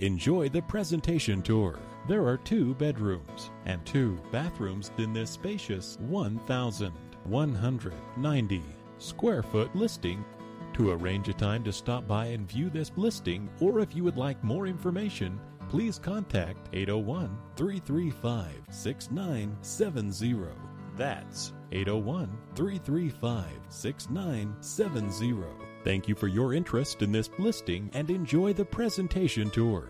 Enjoy the presentation tour. There are two bedrooms and two bathrooms in this spacious 1,190 square foot listing. To arrange a time to stop by and view this listing, or if you would like more information, please contact 801 335 6970. That's 801 335 6970. Thank you for your interest in this listing and enjoy the presentation tour.